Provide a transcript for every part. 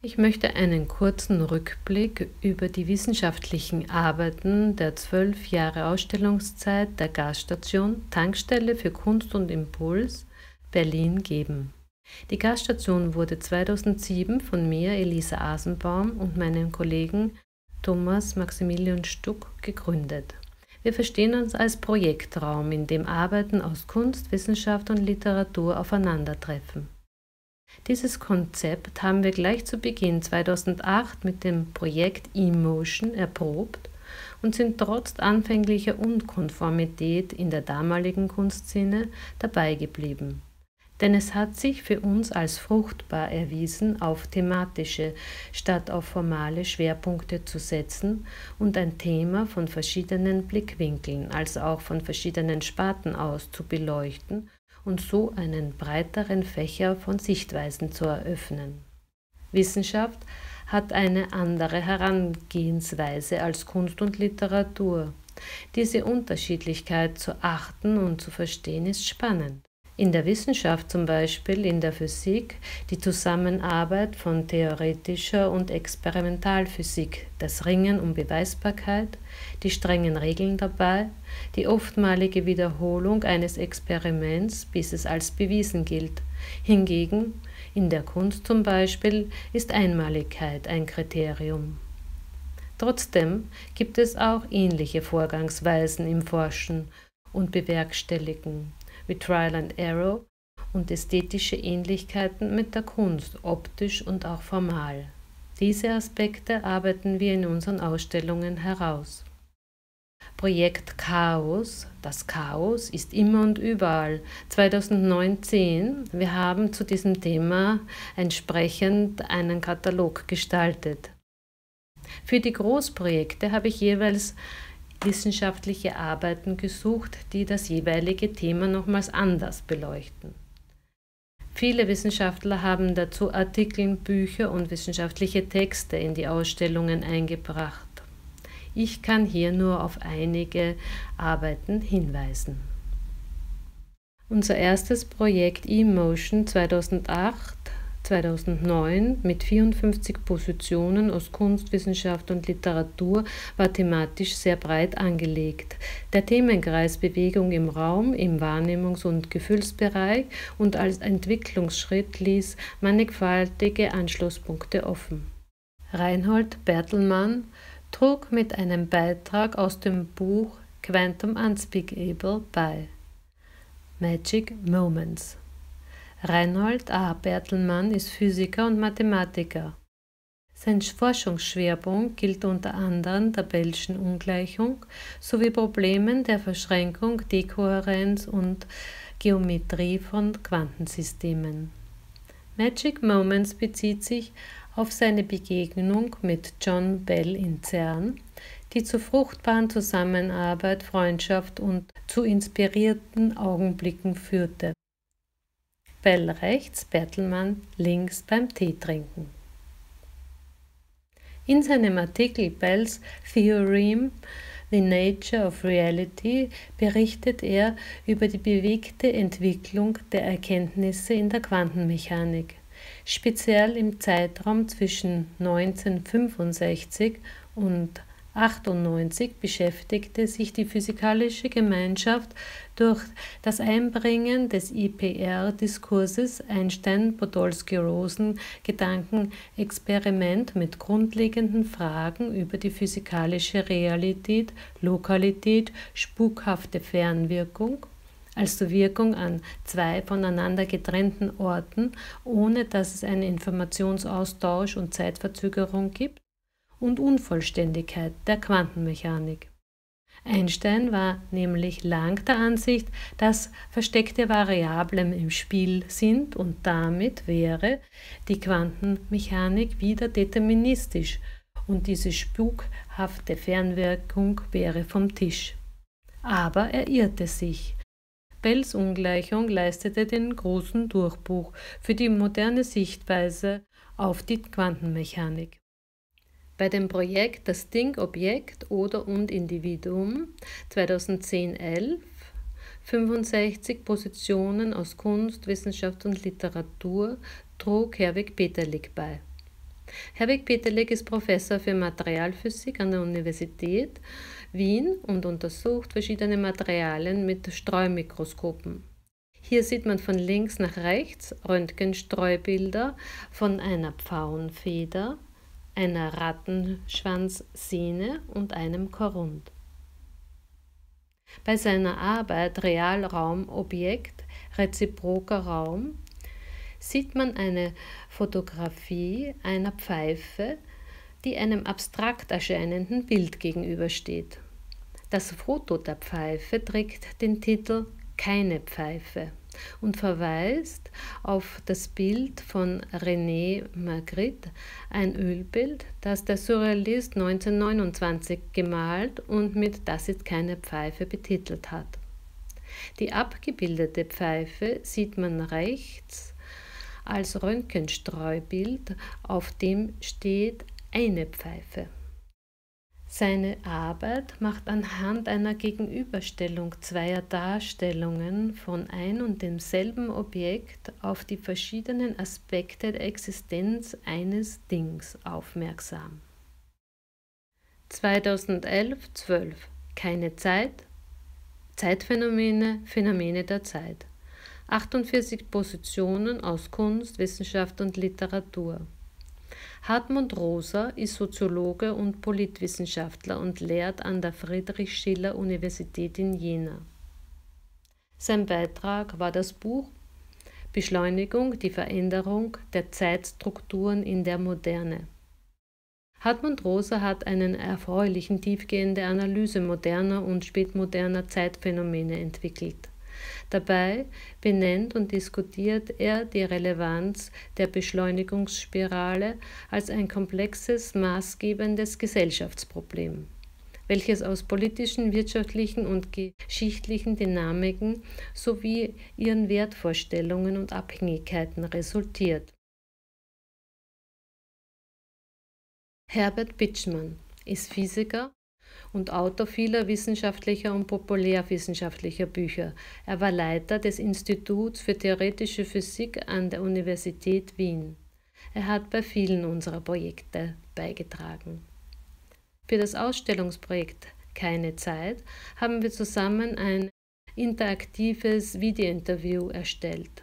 Ich möchte einen kurzen Rückblick über die wissenschaftlichen Arbeiten der zwölf Jahre Ausstellungszeit der Gasstation Tankstelle für Kunst und Impuls Berlin geben. Die Gasstation wurde 2007 von mir, Elisa Asenbaum, und meinem Kollegen Thomas Maximilian Stuck gegründet. Wir verstehen uns als Projektraum, in dem Arbeiten aus Kunst, Wissenschaft und Literatur aufeinandertreffen. Dieses Konzept haben wir gleich zu Beginn 2008 mit dem Projekt eMotion erprobt und sind trotz anfänglicher Unkonformität in der damaligen Kunstszene dabei geblieben. Denn es hat sich für uns als fruchtbar erwiesen, auf thematische statt auf formale Schwerpunkte zu setzen und ein Thema von verschiedenen Blickwinkeln als auch von verschiedenen Sparten aus zu beleuchten und so einen breiteren Fächer von Sichtweisen zu eröffnen. Wissenschaft hat eine andere Herangehensweise als Kunst und Literatur. Diese Unterschiedlichkeit zu achten und zu verstehen ist spannend. In der Wissenschaft zum Beispiel, in der Physik, die Zusammenarbeit von theoretischer und Experimentalphysik, das Ringen um Beweisbarkeit, die strengen Regeln dabei, die oftmalige Wiederholung eines Experiments, bis es als bewiesen gilt. Hingegen in der Kunst zum Beispiel ist Einmaligkeit ein Kriterium. Trotzdem gibt es auch ähnliche Vorgangsweisen im Forschen und Bewerkstelligen wie Trial and Error und ästhetische Ähnlichkeiten mit der Kunst, optisch und auch formal. Diese Aspekte arbeiten wir in unseren Ausstellungen heraus. Projekt Chaos, das Chaos ist immer und überall. 2019, wir haben zu diesem Thema entsprechend einen Katalog gestaltet. Für die Großprojekte habe ich jeweils wissenschaftliche Arbeiten gesucht, die das jeweilige Thema nochmals anders beleuchten. Viele Wissenschaftler haben dazu Artikel, Bücher und wissenschaftliche Texte in die Ausstellungen eingebracht. Ich kann hier nur auf einige Arbeiten hinweisen. Unser erstes Projekt eMotion 2008 2009 mit 54 Positionen aus Kunst, Wissenschaft und Literatur war thematisch sehr breit angelegt. Der Themenkreis Bewegung im Raum, im Wahrnehmungs- und Gefühlsbereich und als Entwicklungsschritt ließ mannigfaltige Anschlusspunkte offen. Reinhold Bertelmann trug mit einem Beitrag aus dem Buch Quantum Unspeakable bei. Magic Moments Reinhold A. Bertelmann ist Physiker und Mathematiker. Sein Forschungsschwerpunkt gilt unter anderem der Bellschen Ungleichung sowie Problemen der Verschränkung, Dekohärenz und Geometrie von Quantensystemen. Magic Moments bezieht sich auf seine Begegnung mit John Bell in CERN, die zu fruchtbaren Zusammenarbeit, Freundschaft und zu inspirierten Augenblicken führte. Bell rechts, Bertelmann links beim Teetrinken. In seinem Artikel Bells Theorem The Nature of Reality berichtet er über die bewegte Entwicklung der Erkenntnisse in der Quantenmechanik, speziell im Zeitraum zwischen 1965 und 1998 beschäftigte sich die physikalische Gemeinschaft durch das Einbringen des IPR-Diskurses Einstein-Podolsky-Rosen-Gedankenexperiment mit grundlegenden Fragen über die physikalische Realität, Lokalität, spukhafte Fernwirkung also Wirkung an zwei voneinander getrennten Orten, ohne dass es einen Informationsaustausch und Zeitverzögerung gibt, und Unvollständigkeit der Quantenmechanik. Einstein war nämlich lang der Ansicht, dass versteckte Variablen im Spiel sind und damit wäre die Quantenmechanik wieder deterministisch und diese spukhafte Fernwirkung wäre vom Tisch. Aber er irrte sich. Bells Ungleichung leistete den großen Durchbruch für die moderne Sichtweise auf die Quantenmechanik. Bei dem Projekt Das Ding, Objekt oder und Individuum 2010-11 65 Positionen aus Kunst, Wissenschaft und Literatur trug Herwig Peterlik bei. Herwig Peterleg ist Professor für Materialphysik an der Universität Wien und untersucht verschiedene Materialien mit Streumikroskopen. Hier sieht man von links nach rechts Röntgenstreubilder von einer Pfauenfeder, einer Rattenschwanzsehne und einem Korund. Bei seiner Arbeit Realraumobjekt reziproker Raum sieht man eine Fotografie einer Pfeife, die einem abstrakt erscheinenden Bild gegenübersteht. Das Foto der Pfeife trägt den Titel Keine Pfeife und verweist auf das Bild von René Magritte, ein Ölbild, das der Surrealist 1929 gemalt und mit Das ist keine Pfeife betitelt hat. Die abgebildete Pfeife sieht man rechts als Röntgenstreubild, auf dem steht eine Pfeife. Seine Arbeit macht anhand einer Gegenüberstellung zweier Darstellungen von ein und demselben Objekt auf die verschiedenen Aspekte der Existenz eines Dings aufmerksam. 2011-12 Keine Zeit, Zeitphänomene, Phänomene der Zeit. 48 Positionen aus Kunst, Wissenschaft und Literatur. Hartmut Rosa ist Soziologe und Politwissenschaftler und lehrt an der Friedrich-Schiller-Universität in Jena. Sein Beitrag war das Buch Beschleunigung, die Veränderung der Zeitstrukturen in der Moderne. Hartmut Rosa hat eine erfreulichen tiefgehende Analyse moderner und spätmoderner Zeitphänomene entwickelt. Dabei benennt und diskutiert er die Relevanz der Beschleunigungsspirale als ein komplexes, maßgebendes Gesellschaftsproblem, welches aus politischen, wirtschaftlichen und geschichtlichen Dynamiken sowie ihren Wertvorstellungen und Abhängigkeiten resultiert. Herbert Bitschmann ist Physiker und Autor vieler wissenschaftlicher und populärwissenschaftlicher Bücher. Er war Leiter des Instituts für theoretische Physik an der Universität Wien. Er hat bei vielen unserer Projekte beigetragen. Für das Ausstellungsprojekt Keine Zeit haben wir zusammen ein interaktives Videointerview erstellt.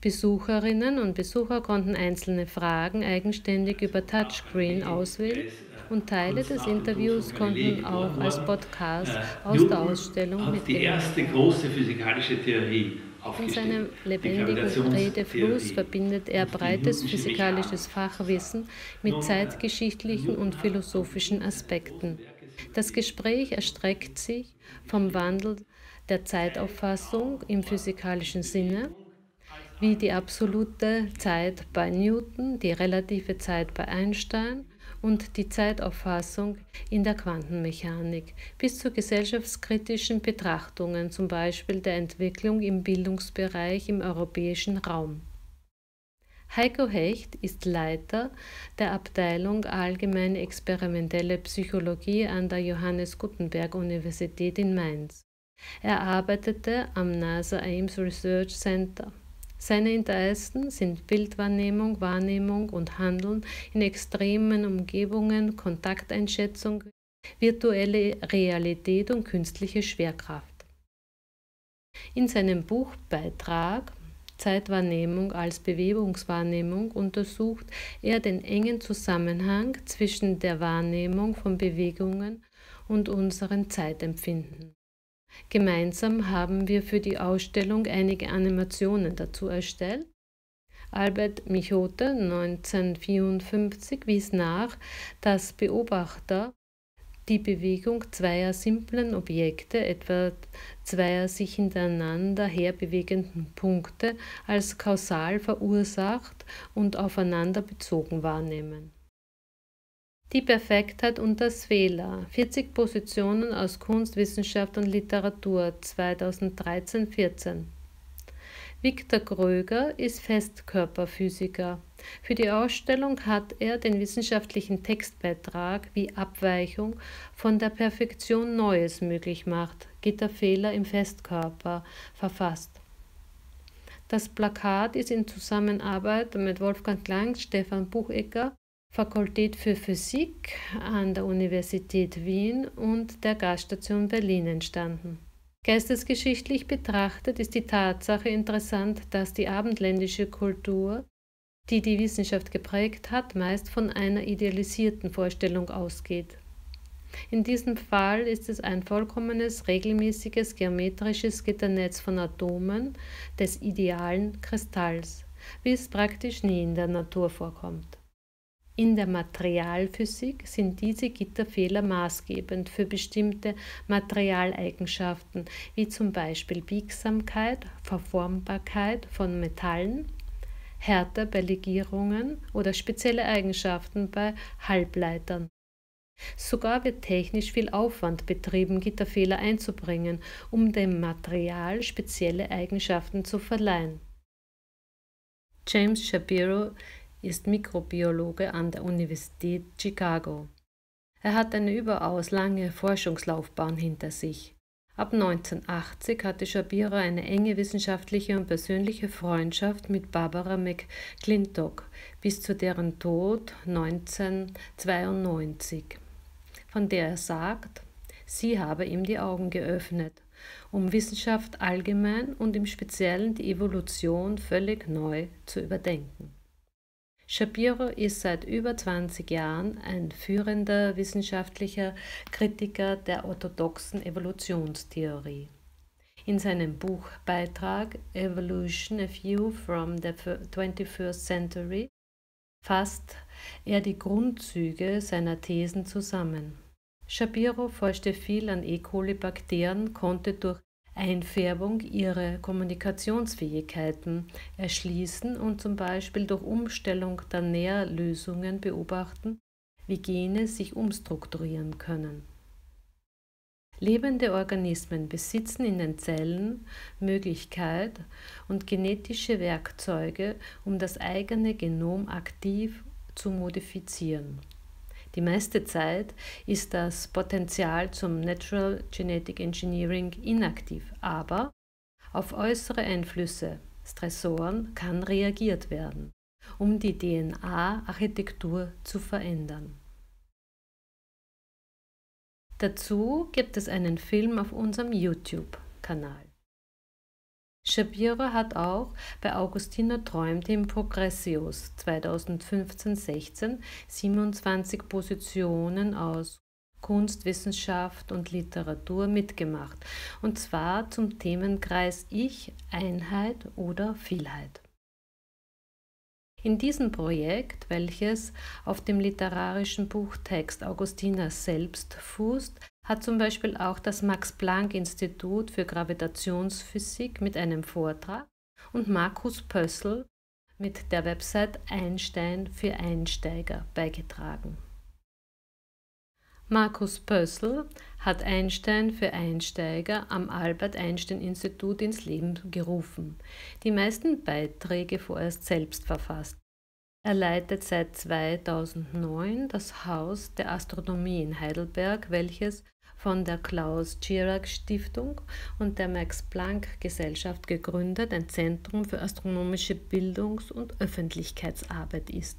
Besucherinnen und Besucher konnten einzelne Fragen eigenständig über Touchscreen auswählen und Teile des Interviews konnten auch als Podcast aus der Ausstellung mitgenommen Theorie in seinem lebendigen Redefluss verbindet er breites physikalisches Fachwissen mit zeitgeschichtlichen und philosophischen Aspekten. Das Gespräch erstreckt sich vom Wandel der Zeitauffassung im physikalischen Sinne, wie die absolute Zeit bei Newton, die relative Zeit bei Einstein und die Zeitauffassung in der Quantenmechanik bis zu gesellschaftskritischen Betrachtungen, zum Beispiel der Entwicklung im Bildungsbereich im europäischen Raum. Heiko Hecht ist Leiter der Abteilung Allgemeine experimentelle Psychologie an der Johannes Gutenberg Universität in Mainz. Er arbeitete am NASA Ames Research Center. Seine Interessen sind Bildwahrnehmung, Wahrnehmung und Handeln in extremen Umgebungen, Kontakteinschätzung, virtuelle Realität und künstliche Schwerkraft. In seinem Buchbeitrag Zeitwahrnehmung als Bewegungswahrnehmung untersucht er den engen Zusammenhang zwischen der Wahrnehmung von Bewegungen und unserem Zeitempfinden. Gemeinsam haben wir für die Ausstellung einige Animationen dazu erstellt. Albert Michote 1954 wies nach, dass Beobachter die Bewegung zweier simplen Objekte, etwa zweier sich hintereinander herbewegenden Punkte, als kausal verursacht und aufeinander bezogen wahrnehmen. Die Perfektheit und das Fehler. 40 Positionen aus Kunst, Wissenschaft und Literatur 2013-14. Viktor Kröger ist Festkörperphysiker. Für die Ausstellung hat er den wissenschaftlichen Textbeitrag wie Abweichung von der Perfektion Neues möglich macht, Gitterfehler im Festkörper verfasst. Das Plakat ist in Zusammenarbeit mit Wolfgang Lang, Stefan Buchecker, Fakultät für Physik an der Universität Wien und der Gasstation Berlin entstanden. Geistesgeschichtlich betrachtet ist die Tatsache interessant, dass die abendländische Kultur, die die Wissenschaft geprägt hat, meist von einer idealisierten Vorstellung ausgeht. In diesem Fall ist es ein vollkommenes, regelmäßiges, geometrisches Gitternetz von Atomen des idealen Kristalls, wie es praktisch nie in der Natur vorkommt. In der Materialphysik sind diese Gitterfehler maßgebend für bestimmte Materialeigenschaften, wie zum Beispiel Biegsamkeit, Verformbarkeit von Metallen, Härte bei Legierungen oder spezielle Eigenschaften bei Halbleitern. Sogar wird technisch viel Aufwand betrieben, Gitterfehler einzubringen, um dem Material spezielle Eigenschaften zu verleihen. James Shapiro ist Mikrobiologe an der Universität Chicago. Er hat eine überaus lange Forschungslaufbahn hinter sich. Ab 1980 hatte Shapiro eine enge wissenschaftliche und persönliche Freundschaft mit Barbara McClintock bis zu deren Tod 1992, von der er sagt, sie habe ihm die Augen geöffnet, um Wissenschaft allgemein und im Speziellen die Evolution völlig neu zu überdenken. Shapiro ist seit über 20 Jahren ein führender wissenschaftlicher Kritiker der orthodoxen Evolutionstheorie. In seinem Buchbeitrag Evolution a View from the 21st Century fasst er die Grundzüge seiner Thesen zusammen. Shapiro forschte viel an E. coli-Bakterien, konnte durch Einfärbung ihre Kommunikationsfähigkeiten erschließen und zum Beispiel durch Umstellung der Nährlösungen beobachten, wie Gene sich umstrukturieren können. Lebende Organismen besitzen in den Zellen Möglichkeit und genetische Werkzeuge, um das eigene Genom aktiv zu modifizieren. Die meiste Zeit ist das Potenzial zum Natural Genetic Engineering inaktiv, aber auf äußere Einflüsse, Stressoren, kann reagiert werden, um die DNA-Architektur zu verändern. Dazu gibt es einen Film auf unserem YouTube-Kanal. Shapiro hat auch bei Augustina träumte im Progressius 2015-16 27 Positionen aus Kunst, Wissenschaft und Literatur mitgemacht, und zwar zum Themenkreis Ich, Einheit oder Vielheit. In diesem Projekt, welches auf dem literarischen Buchtext Augustinas selbst fußt, hat zum Beispiel auch das Max-Planck-Institut für Gravitationsphysik mit einem Vortrag und Markus Pössl mit der Website Einstein für Einsteiger beigetragen. Markus Pössl hat Einstein für Einsteiger am Albert Einstein Institut ins Leben gerufen, die meisten Beiträge vorerst selbst verfasst. Er leitet seit 2009 das Haus der Astronomie in Heidelberg, welches von der Klaus Chirac Stiftung und der Max Planck Gesellschaft gegründet ein Zentrum für astronomische Bildungs- und Öffentlichkeitsarbeit ist.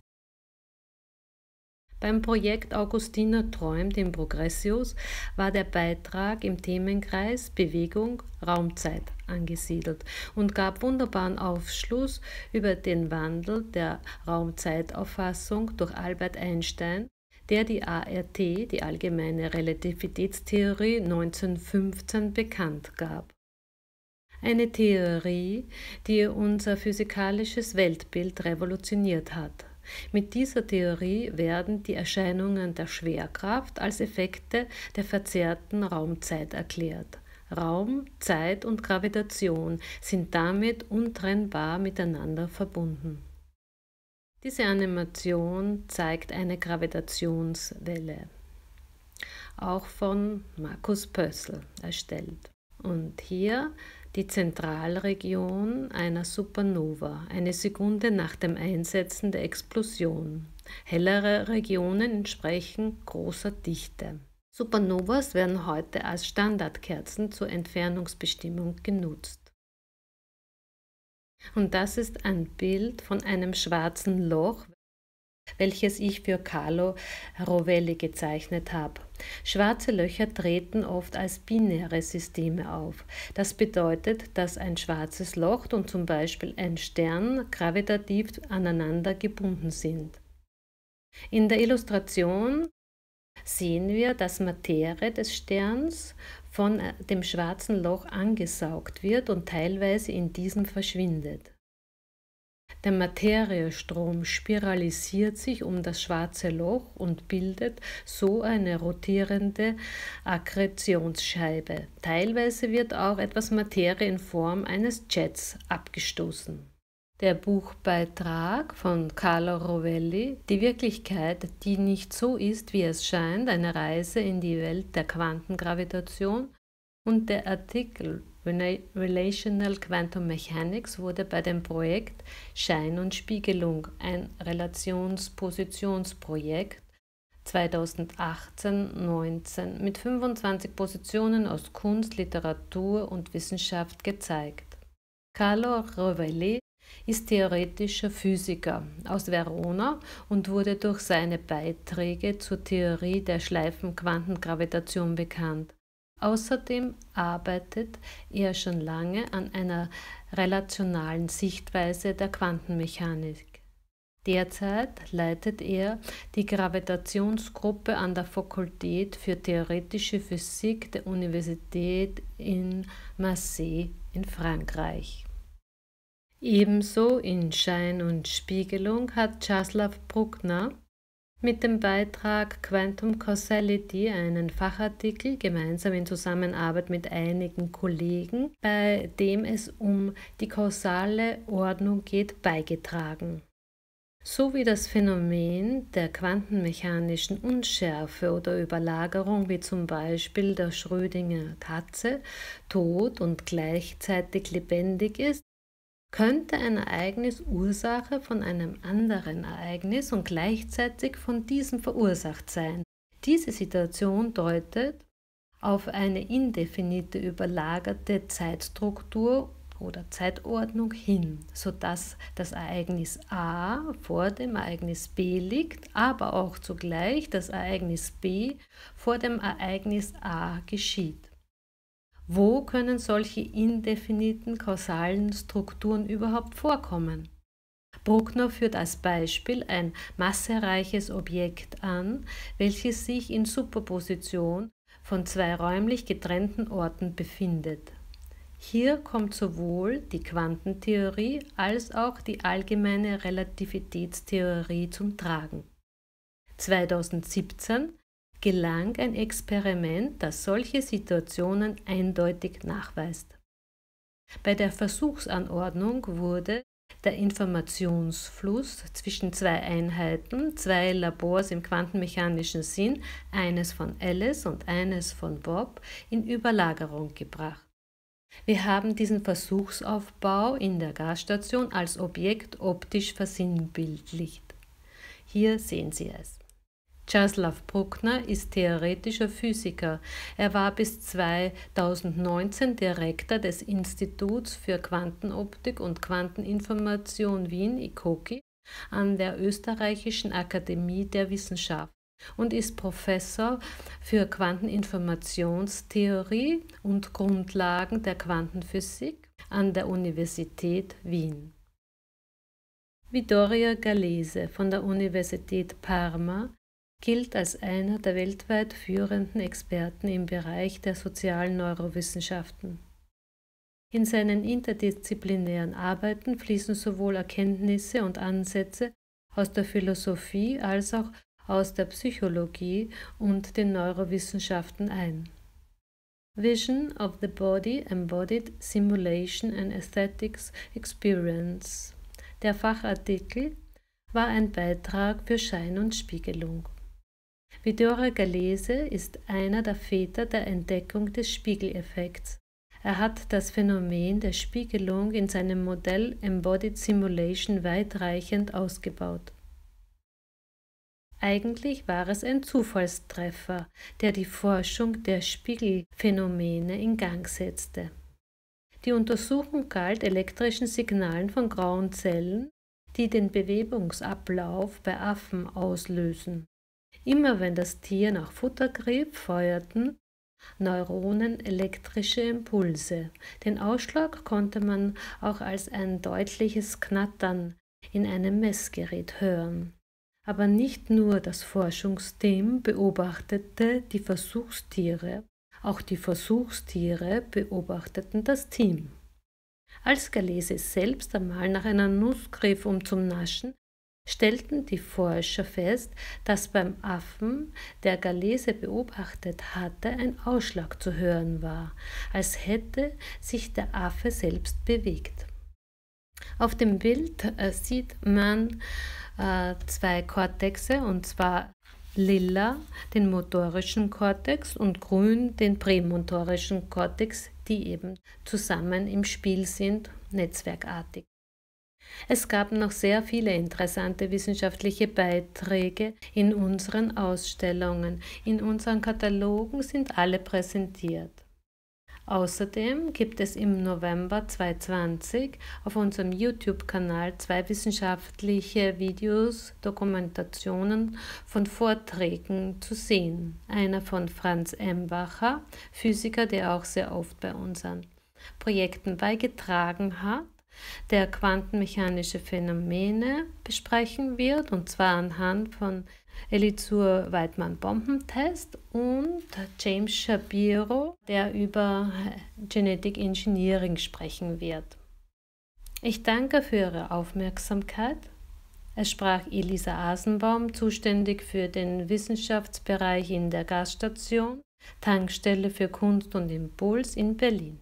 Beim Projekt Augustiner träumt im Progressius war der Beitrag im Themenkreis Bewegung Raumzeit angesiedelt und gab wunderbaren Aufschluss über den Wandel der Raumzeitauffassung durch Albert Einstein der die ART, die Allgemeine Relativitätstheorie, 1915 bekannt gab. Eine Theorie, die unser physikalisches Weltbild revolutioniert hat. Mit dieser Theorie werden die Erscheinungen der Schwerkraft als Effekte der verzerrten Raumzeit erklärt. Raum, Zeit und Gravitation sind damit untrennbar miteinander verbunden. Diese Animation zeigt eine Gravitationswelle, auch von Markus Pössl erstellt. Und hier die Zentralregion einer Supernova, eine Sekunde nach dem Einsetzen der Explosion. Hellere Regionen entsprechen großer Dichte. Supernovas werden heute als Standardkerzen zur Entfernungsbestimmung genutzt. Und das ist ein Bild von einem schwarzen Loch, welches ich für Carlo Rovelli gezeichnet habe. Schwarze Löcher treten oft als binäre Systeme auf. Das bedeutet, dass ein schwarzes Loch und zum Beispiel ein Stern gravitativ aneinander gebunden sind. In der Illustration sehen wir, dass Materie des Sterns von dem schwarzen Loch angesaugt wird und teilweise in diesem verschwindet. Der Materiestrom spiralisiert sich um das schwarze Loch und bildet so eine rotierende Akkretionsscheibe. Teilweise wird auch etwas Materie in Form eines Jets abgestoßen. Der Buchbeitrag von Carlo Rovelli, Die Wirklichkeit, die nicht so ist, wie es scheint, eine Reise in die Welt der Quantengravitation und der Artikel Relational Quantum Mechanics wurde bei dem Projekt Schein und Spiegelung, ein Relationspositionsprojekt 2018-19 mit 25 Positionen aus Kunst, Literatur und Wissenschaft gezeigt. Carlo Rovelli ist theoretischer Physiker aus Verona und wurde durch seine Beiträge zur Theorie der Schleifenquantengravitation bekannt. Außerdem arbeitet er schon lange an einer relationalen Sichtweise der Quantenmechanik. Derzeit leitet er die Gravitationsgruppe an der Fakultät für Theoretische Physik der Universität in Marseille in Frankreich. Ebenso in Schein und Spiegelung hat Czaslaw Bruckner mit dem Beitrag Quantum Causality einen Fachartikel gemeinsam in Zusammenarbeit mit einigen Kollegen, bei dem es um die kausale Ordnung geht, beigetragen. So wie das Phänomen der quantenmechanischen Unschärfe oder Überlagerung, wie zum Beispiel der Schrödinger Katze, tot und gleichzeitig lebendig ist, könnte ein Ereignis Ursache von einem anderen Ereignis und gleichzeitig von diesem verursacht sein. Diese Situation deutet auf eine indefinite überlagerte Zeitstruktur oder Zeitordnung hin, sodass das Ereignis A vor dem Ereignis B liegt, aber auch zugleich das Ereignis B vor dem Ereignis A geschieht. Wo können solche indefiniten kausalen Strukturen überhaupt vorkommen? Bruckner führt als Beispiel ein massereiches Objekt an, welches sich in Superposition von zwei räumlich getrennten Orten befindet. Hier kommt sowohl die Quantentheorie als auch die allgemeine Relativitätstheorie zum Tragen. 2017 gelang ein Experiment, das solche Situationen eindeutig nachweist. Bei der Versuchsanordnung wurde der Informationsfluss zwischen zwei Einheiten, zwei Labors im quantenmechanischen Sinn, eines von Alice und eines von Bob, in Überlagerung gebracht. Wir haben diesen Versuchsaufbau in der Gasstation als Objekt optisch versinnbildlicht. Hier sehen Sie es. Czaslaw Bruckner ist theoretischer Physiker. Er war bis 2019 Direktor des Instituts für Quantenoptik und Quanteninformation Wien ICOKI an der Österreichischen Akademie der Wissenschaft und ist Professor für Quanteninformationstheorie und Grundlagen der Quantenphysik an der Universität Wien. Vittorio Galese von der Universität Parma gilt als einer der weltweit führenden Experten im Bereich der sozialen Neurowissenschaften. In seinen interdisziplinären Arbeiten fließen sowohl Erkenntnisse und Ansätze aus der Philosophie als auch aus der Psychologie und den Neurowissenschaften ein. Vision of the Body Embodied Simulation and Aesthetics Experience. Der Fachartikel war ein Beitrag für Schein und Spiegelung. Vittorio Galese ist einer der Väter der Entdeckung des Spiegeleffekts. Er hat das Phänomen der Spiegelung in seinem Modell Embodied Simulation weitreichend ausgebaut. Eigentlich war es ein Zufallstreffer, der die Forschung der Spiegelphänomene in Gang setzte. Die Untersuchung galt elektrischen Signalen von grauen Zellen, die den Bewegungsablauf bei Affen auslösen. Immer wenn das Tier nach Futter griff, feuerten Neuronen elektrische Impulse. Den Ausschlag konnte man auch als ein deutliches Knattern in einem Messgerät hören. Aber nicht nur das Forschungsteam beobachtete die Versuchstiere, auch die Versuchstiere beobachteten das Team. Als Galese selbst einmal nach einer Nuss griff, um zum Naschen, stellten die Forscher fest, dass beim Affen, der Galese beobachtet hatte, ein Ausschlag zu hören war, als hätte sich der Affe selbst bewegt. Auf dem Bild äh, sieht man äh, zwei Kortexe, und zwar lila den motorischen Kortex und grün den prämotorischen Kortex, die eben zusammen im Spiel sind, netzwerkartig. Es gab noch sehr viele interessante wissenschaftliche Beiträge in unseren Ausstellungen. In unseren Katalogen sind alle präsentiert. Außerdem gibt es im November 2020 auf unserem YouTube-Kanal zwei wissenschaftliche Videos, Dokumentationen von Vorträgen zu sehen. Einer von Franz Embacher, Physiker, der auch sehr oft bei unseren Projekten beigetragen hat der quantenmechanische Phänomene besprechen wird, und zwar anhand von Elizur Weidmann Bombentest und James Shapiro, der über Genetic Engineering sprechen wird. Ich danke für Ihre Aufmerksamkeit. Es sprach Elisa Asenbaum, zuständig für den Wissenschaftsbereich in der Gasstation, Tankstelle für Kunst und Impuls in Berlin.